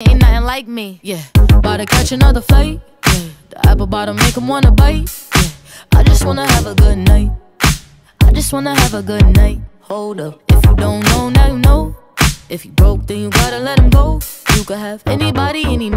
ain't nothing like me. Yeah, about to catch another flight. Yeah, the apple bottom make make 'em wanna bite. Yeah, I just wanna have a good night. I just wanna have a good night. Hold up, if you don't know, now you know. If you broke, then you gotta let him go. You could have anybody, any money.